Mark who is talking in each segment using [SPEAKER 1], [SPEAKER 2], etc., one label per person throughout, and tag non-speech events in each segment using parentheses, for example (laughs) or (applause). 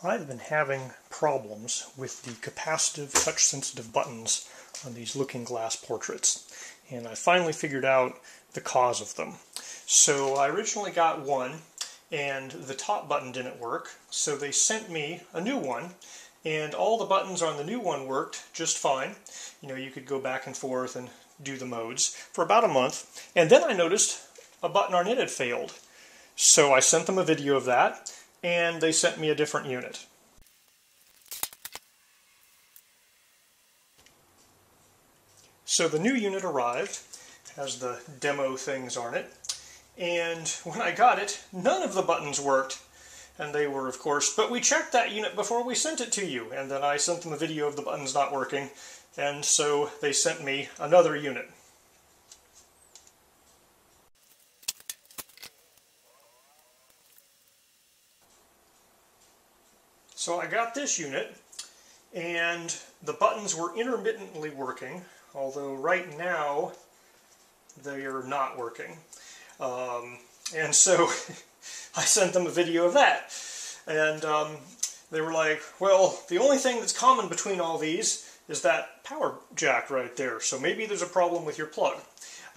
[SPEAKER 1] I've been having problems with the capacitive touch sensitive buttons on these looking glass portraits and I finally figured out the cause of them. So I originally got one and the top button didn't work so they sent me a new one and all the buttons on the new one worked just fine. You know you could go back and forth and do the modes for about a month and then I noticed a button on it had failed. So I sent them a video of that and they sent me a different unit. So the new unit arrived, has the demo things on it, and when I got it, none of the buttons worked. And they were, of course, but we checked that unit before we sent it to you, and then I sent them a video of the buttons not working, and so they sent me another unit. So I got this unit, and the buttons were intermittently working, although right now they are not working. Um, and so (laughs) I sent them a video of that. And um, they were like, well, the only thing that's common between all these is that power jack right there, so maybe there's a problem with your plug.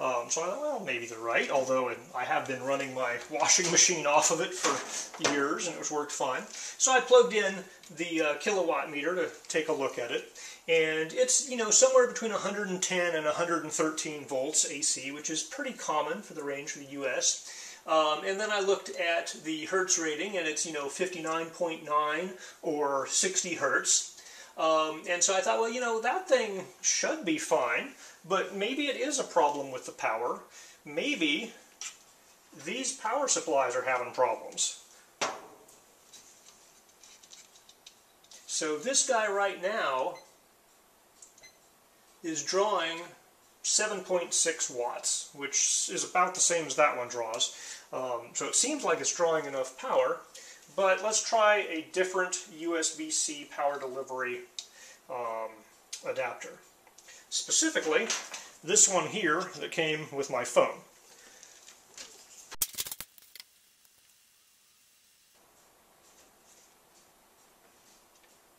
[SPEAKER 1] Um, so I thought, well, maybe they're right, although I have been running my washing machine off of it for years and it's worked fine. So I plugged in the uh, kilowatt meter to take a look at it. And it's, you know, somewhere between 110 and 113 volts AC, which is pretty common for the range for the US. Um, and then I looked at the hertz rating, and it's, you know, 59.9 or 60 hertz. Um, and so I thought, well, you know, that thing should be fine. But maybe it is a problem with the power. Maybe these power supplies are having problems. So this guy right now is drawing 7.6 watts, which is about the same as that one draws. Um, so it seems like it's drawing enough power, but let's try a different USB-C power delivery um, adapter. Specifically, this one here that came with my phone.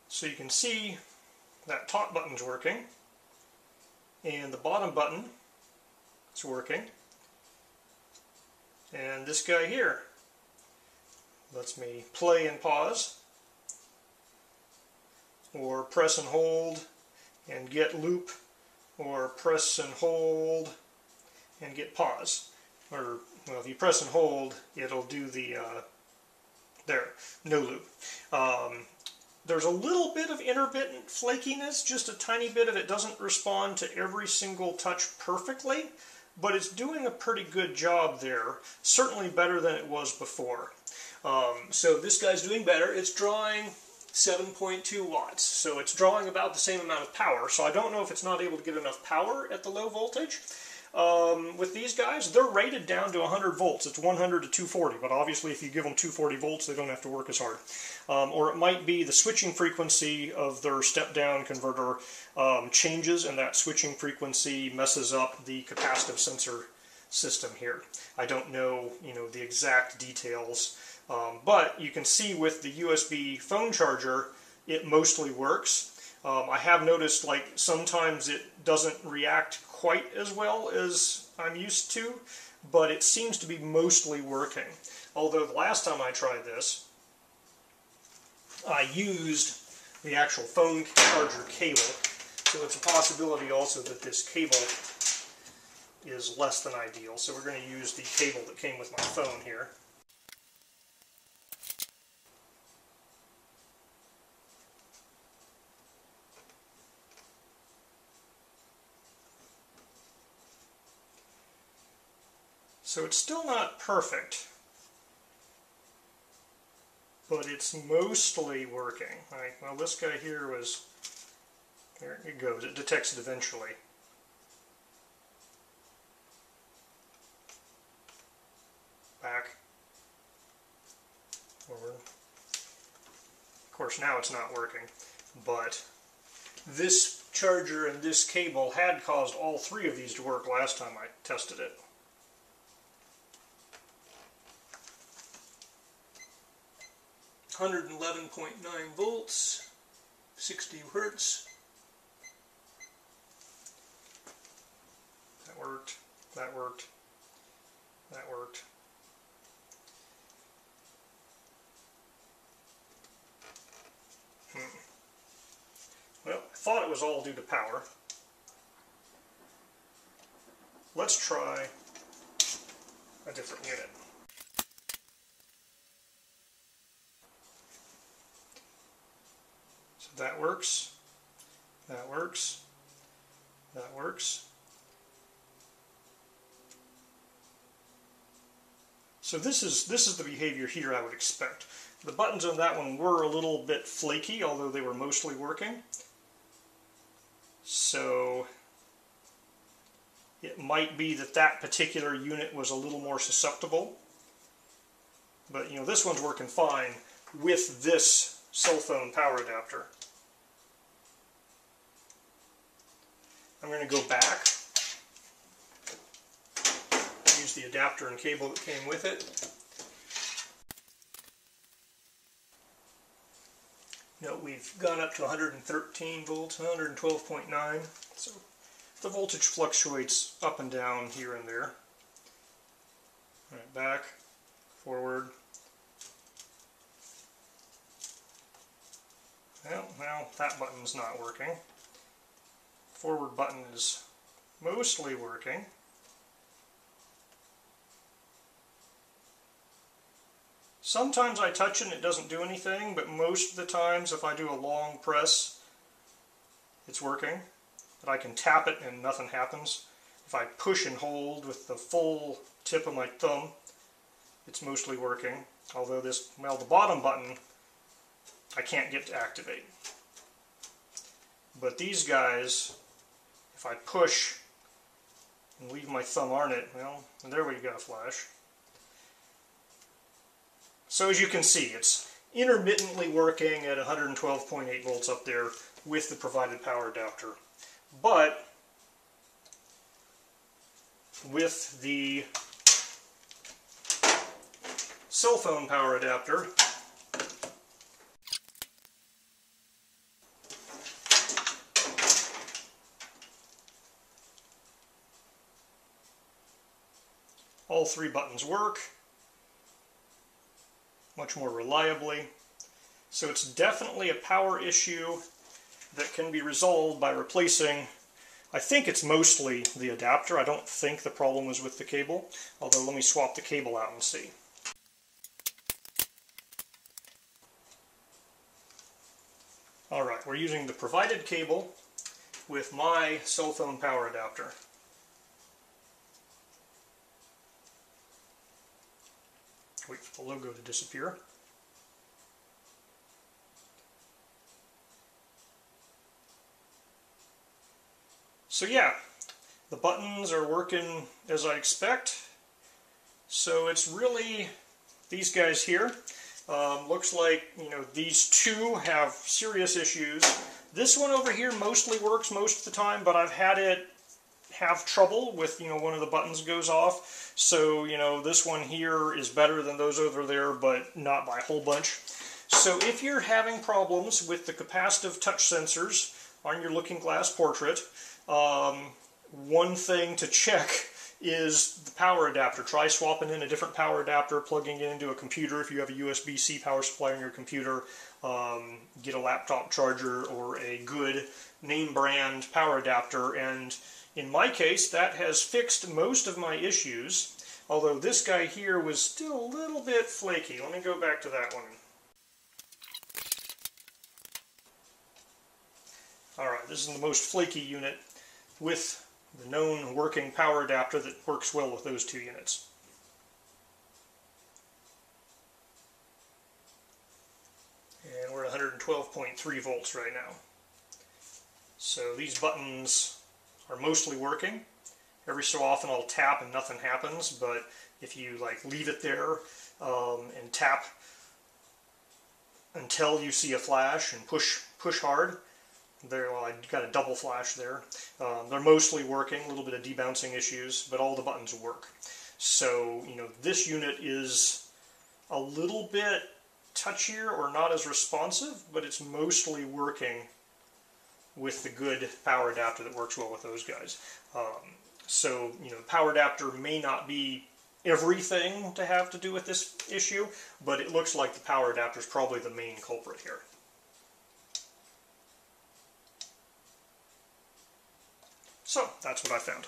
[SPEAKER 1] So you can see that top button's working, and the bottom button is working, and this guy here lets me play and pause, or press and hold, and get loop or press and hold and get pause. Or, well, if you press and hold, it'll do the, uh, there, no loop. Um, there's a little bit of intermittent flakiness, just a tiny bit of it doesn't respond to every single touch perfectly, but it's doing a pretty good job there, certainly better than it was before. Um, so this guy's doing better. It's drawing 7.2 watts. So it's drawing about the same amount of power. So I don't know if it's not able to get enough power at the low voltage. Um, with these guys, they're rated down to 100 volts. It's 100 to 240, but obviously if you give them 240 volts, they don't have to work as hard. Um, or it might be the switching frequency of their step-down converter um, changes, and that switching frequency messes up the capacitive sensor system here. I don't know, you know, the exact details um, but you can see with the USB phone charger, it mostly works. Um, I have noticed like sometimes it doesn't react quite as well as I'm used to, but it seems to be mostly working. Although the last time I tried this, I used the actual phone charger cable, so it's a possibility also that this cable is less than ideal. So we're going to use the cable that came with my phone here. So it's still not perfect, but it's mostly working. Right, well, this guy here was, there it goes, it detects it eventually. Back, forward. Of course, now it's not working, but this charger and this cable had caused all three of these to work last time I tested it. 111.9 volts, 60 hertz. That worked, that worked, that worked. Hmm. Well, I thought it was all due to power. Let's try a different unit. That works, that works, that works. So this is this is the behavior here I would expect. The buttons on that one were a little bit flaky, although they were mostly working. So it might be that that particular unit was a little more susceptible. But you know, this one's working fine with this cell phone power adapter. I'm going to go back, use the adapter and cable that came with it. Note we've gone up to 113 volts, 112.9, so the voltage fluctuates up and down here and there. All right, back, forward. Well, now that button's not working. Forward button is mostly working. Sometimes I touch it and it doesn't do anything, but most of the times if I do a long press, it's working But I can tap it and nothing happens. If I push and hold with the full tip of my thumb, it's mostly working. Although this, well, the bottom button, I can't get to activate. But these guys, if I push and leave my thumb on it, well, there we go, flash. So as you can see, it's intermittently working at 112.8 volts up there with the provided power adapter. But with the cell phone power adapter, all three buttons work much more reliably. So it's definitely a power issue that can be resolved by replacing, I think it's mostly the adapter. I don't think the problem was with the cable, although let me swap the cable out and see. Alright, we're using the provided cable with my cell phone power adapter. Wait for the logo to disappear. So yeah, the buttons are working as I expect. So it's really these guys here. Um, looks like you know these two have serious issues. This one over here mostly works most of the time, but I've had it have trouble with you know one of the buttons goes off. So you know this one here is better than those over there, but not by a whole bunch. So if you're having problems with the capacitive touch sensors on your Looking Glass portrait, um, one thing to check is the power adapter. Try swapping in a different power adapter, plugging it into a computer if you have a USB-C power supply on your computer. Um, get a laptop charger or a good name brand power adapter and in my case that has fixed most of my issues although this guy here was still a little bit flaky. Let me go back to that one. Alright, this is the most flaky unit with the known working power adapter that works well with those two units. And we're at 112.3 volts right now. So these buttons are mostly working. Every so often I'll tap and nothing happens, but if you like leave it there um, and tap until you see a flash and push push hard, there, well, I got a double flash there. Um, they're mostly working, a little bit of debouncing issues, but all the buttons work. So, you know, this unit is a little bit touchier or not as responsive, but it's mostly working with the good power adapter that works well with those guys. Um, so, you know, the power adapter may not be everything to have to do with this issue, but it looks like the power adapter is probably the main culprit here. So, that's what I found.